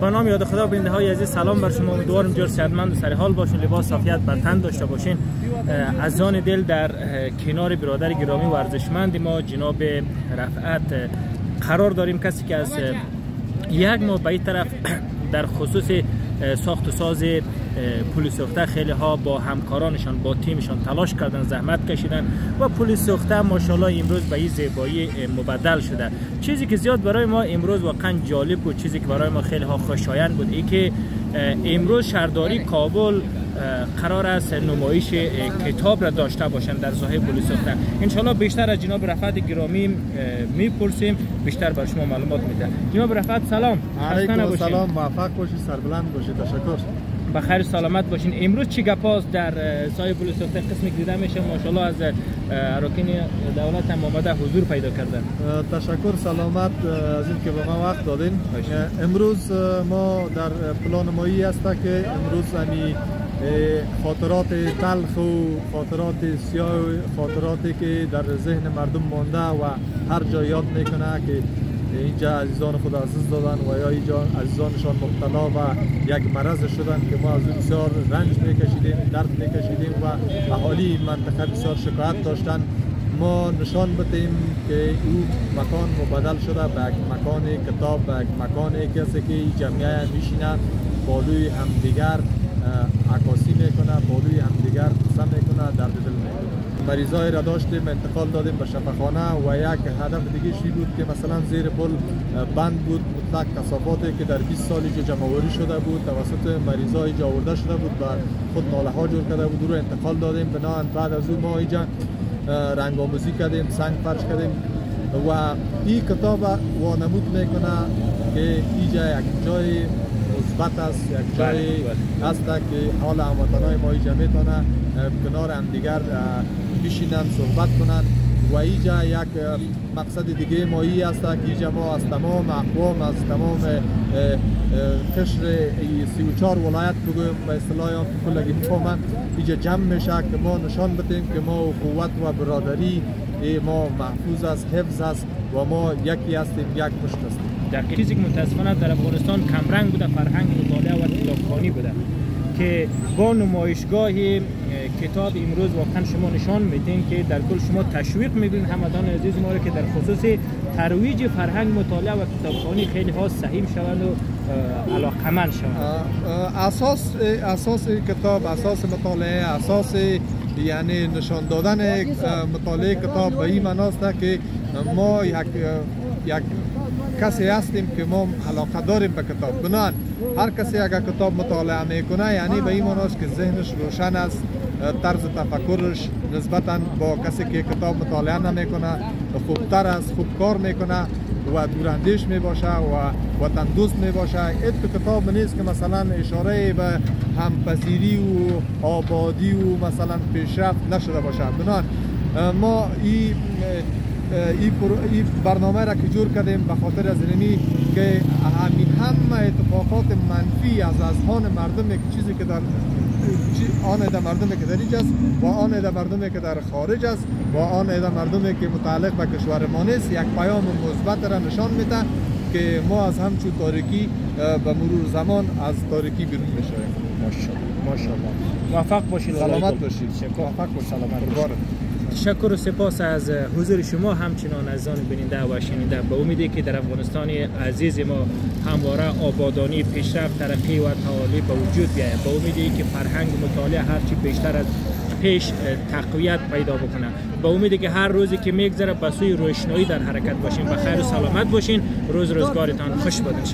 با نام یاد خدا بینده های عزیز سلام بر شما. امیدوارم جور صحتمند و سر حال باشین لباس صافیت بر تن داشته باشین. از آن دل در کنار برادر گرامی و ارزشمند ما جناب رفعت. قرار داریم کسی که از یک ماه به این طرف در خصوص ساخت و ساز پلیس سوخته. خیلی ها با همکارانشان با تیمشان تلاش کردن زحمت کشیدن و پلیس سوخته ماشاءالله امروز به این زیبایی مبدل شده. چیزی که زیاد برای ما امروز واقعا جالب بود چیزی که برای ما خیلی ها خوشایند بود ای که امروز شهرداری کابل قرار است نمایش کتاب را داشته باشند در ساحه پلیس سوخته انشالله بیشتر از جناب رفعت گرامی می‌پرسیم بیشتر بر شما معلومات میده. جناب رفعت سلام. علیکم سلام موفق باشید سربلند باشید تشکر. بخیر سلامت باشین. امروز چی گپاست در سایه سوخته قسمی که دیده میشه ماشاءالله از اراکین دولت هم آمده حضور پیدا کردن تشکر سلامت از این که به ما وقت دادین. امروز ما در پلان مایی است که امروز همی خاطرات تلخ و خاطرات سیاه خاطراتی که در ذهن مردم مانده و هر جا یاد می‌کنه که اینجا عزیزان خود عزیز دادن و یا اینجا عزیزانشان مبتلا و یک مرض شدن که ما از اون بسیار رنج میکشیدیم درد میکشیدیم و اهالی این منطقه بسیار شکایت داشتن. ما نشان بدیم که او مکان مبدل شده به یک مکان کتاب به یک مکان کسی که جمعیه میشینه بالوی همدیگر عکاسی می‌کنه بالوی همدیگر قصه می‌کنه درد دل می‌کنه. مریضای را داشتیم انتقال دادیم به شفاخانه و یک هدف دیگه شی بود که مثلا زیر پل بند بود مطلق کسافاتی که در 20 سالی که جمعوری شده بود توسط مریضای جا آورده شده بود و خود ناله ها جور کرده بود رو انتقال دادیم. بنابراین بعد از اون ما اینجا رنگ آموزی کردیم سنگ فرش کردیم و این کتاب وانمود می‌کنه که اینجا یک جای مثبت است یک جای هست که حال هموطنای ما اینجا می‌تونه کنار هم دیگر بشینن صحبت کنن. و اینجا یک مقصد دیگه ما ای است که اینجا ما از تمام اقوام از تمام قشر 34 ولایت بگویم. به اصطلاح هم کلگی می‌فهمن اینجا جمع میشه که ما نشان بدیم که ما قوت و برادری ما محفوظ است حفظ است و ما یکی هستیم یک پشت هستیم در چیزی که متاسفانه در افغانستان کمرنگ بوده فرهنگ مطالعه و کتابخوانی بوده. که با نمایشگاه کتاب امروز واقعا شما نشان میدین که در کل شما تشویق میدین همدان عزیز ما رو که در خصوص ترویج فرهنگ مطالعه و کتابخوانی خیلی ها سهیم شوند و علاقمند شوند. اساس اساس کتاب اساس مطالعه اساس یعنی نشان دادن مطالعه کتاب به این مناست که ما یک یک کسی هستیم که ما علاقه داریم به کتاب. بنان هر کسی اگر کتاب مطالعه می‌کنه یعنی به این معناست که ذهنش روشن است طرز تفکرش نسبتا با کسی که کتاب مطالعه نمی‌کنه خوبتر است خوب کار می‌کنه و دوراندیش می باشه و وطن دوست می باشه کتاب نیست که مثلا اشاره به همپذیری و آبادی و مثلا پیشرفت نشده باشه. بنان ما این این برنامه را که جور کردیم به خاطر از اینمی که همین همه اتفاقات منفی از اذهان مردم که چیزی که در آن در مردمی که در است و آن در مردمی که در خارج است و آن در مردمی که متعلق به کشور ما نیست یک پیام مثبت را نشان میده که ما از همچون تاریکی به مرور زمان از تاریکی بیرون می‌شویم. ماشاءالله. ماشاءالله. موفق باشید سلامت باشید موفق باشید سلامت تشکر و سپاس از حضور شما. همچنان از آن بیننده و شنیده به امیدی که در افغانستان عزیز ما همواره آبادانی پیشرفت ترقی و تعالی به وجود بیاید. به امیدی که فرهنگ مطالعه هرچی بیشتر از پیش تقویت پیدا بکنه. به امیدی که هر روزی که میگذره به سوی روشنایی در حرکت باشین. و خیر و سلامت باشین. روز روزگارتان خوش باد ان